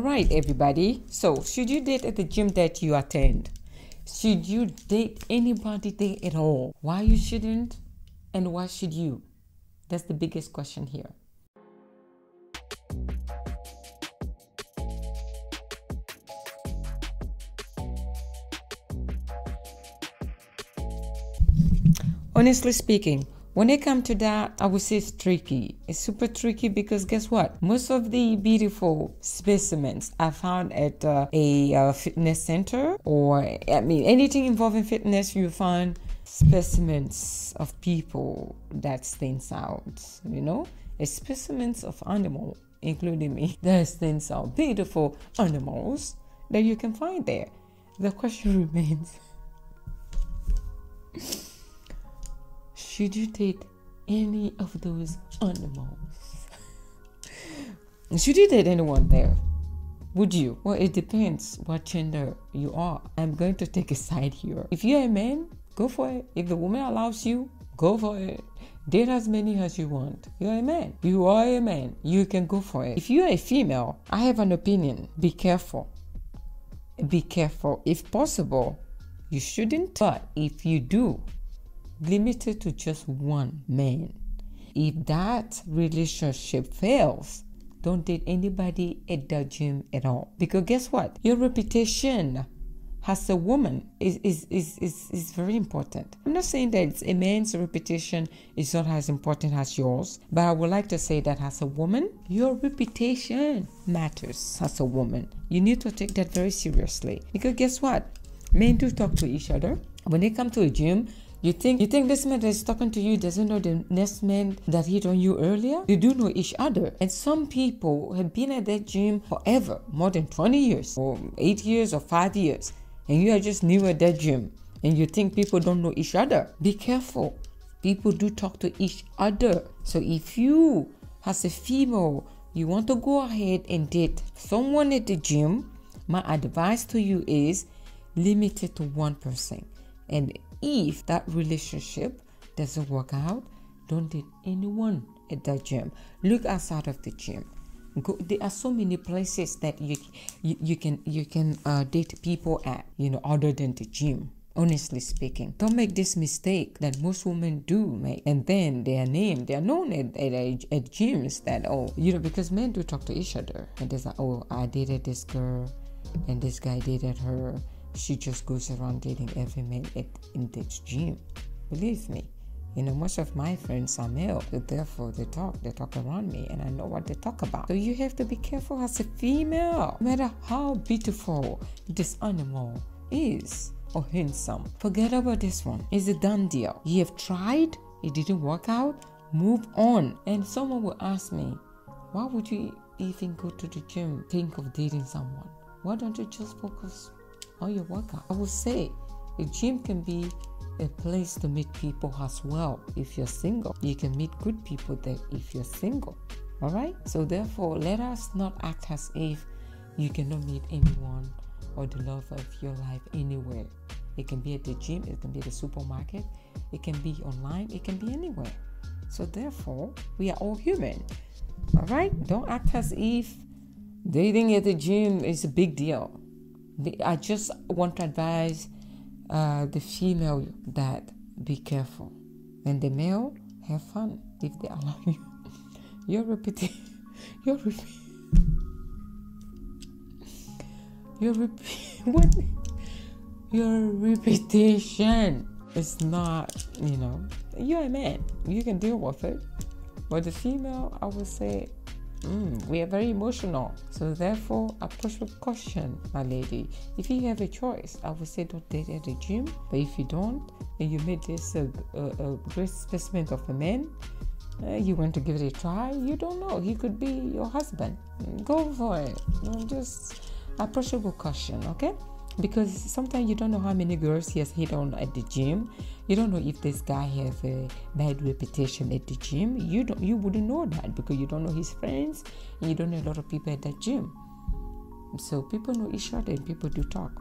All right, everybody. So, should you date at the gym that you attend? Should you date anybody there at all? Why you shouldn't and why should you? That's the biggest question here. Honestly speaking, when it comes to that, I would say it's tricky. It's super tricky because guess what? Most of the beautiful specimens are found at uh, a uh, fitness center or, I mean, anything involving fitness, you find specimens of people that stands out, you know? It's specimens of animal, including me, that stands out. Beautiful animals that you can find there. The question remains should you date any of those animals? should you date anyone there? Would you? Well, it depends what gender you are. I'm going to take a side here. If you're a man, go for it. If the woman allows you, go for it. Date as many as you want. You're a man. You are a man. You can go for it. If you're a female, I have an opinion. Be careful. Be careful. If possible, you shouldn't. But if you do, limited to just one man. If that relationship fails, don't date anybody at the gym at all. Because guess what? Your reputation as a woman is, is, is, is, is very important. I'm not saying that a man's reputation is not as important as yours, but I would like to say that as a woman, your reputation matters as a woman. You need to take that very seriously. Because guess what? Men do talk to each other. When they come to a gym, you think you think this man that is talking to you doesn't know the next man that hit on you earlier? You do know each other. And some people have been at that gym forever, more than 20 years, or 8 years, or 5 years. And you are just new at that gym. And you think people don't know each other. Be careful. People do talk to each other. So if you, as a female, you want to go ahead and date someone at the gym, my advice to you is limit it to one person. And if that relationship doesn't work out, don't date anyone at that gym. Look outside of the gym. Go, there are so many places that you you, you can you can uh, date people at you know other than the gym honestly speaking don't make this mistake that most women do make and then they are named they are known at, at, at gyms that oh you know because men do talk to each other and there's like oh i dated this girl and this guy dated her she just goes around dating every man at, in this gym. Believe me. You know, most of my friends are male, therefore they talk, they talk around me, and I know what they talk about. So you have to be careful as a female, no matter how beautiful this animal is or handsome. Forget about this one. It's a done deal. You have tried, it didn't work out, move on. And someone will ask me, why would you even go to the gym, think of dating someone? Why don't you just focus Oh, on your workout. I would say a gym can be a place to meet people as well if you're single. You can meet good people there if you're single. All right? So, therefore, let us not act as if you cannot meet anyone or the love of your life anywhere. It can be at the gym, it can be at the supermarket, it can be online, it can be anywhere. So, therefore, we are all human. All right? Don't act as if dating at the gym is a big deal. I just want to advise uh, the female that be careful, and the male have fun if they allow you. Your reputation, your rep- your rep- what? Your reputation is not, you know, you're a man. You can deal with it. But the female, I would say, Mm, we are very emotional. So therefore, approach with caution, my lady. If you have a choice, I would say don't date at the gym. But if you don't, and you made this a uh, great specimen of a man, uh, you want to give it a try, you don't know. He could be your husband. Go for it. Just approach with caution, okay? Because sometimes you don't know how many girls he has hit on at the gym. You don't know if this guy has a bad reputation at the gym. You don't you wouldn't know that because you don't know his friends and you don't know a lot of people at that gym. So people know each other and people do talk.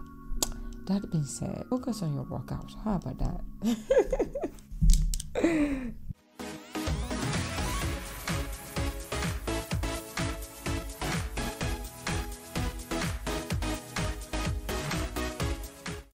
That being said focus on your workout. How about that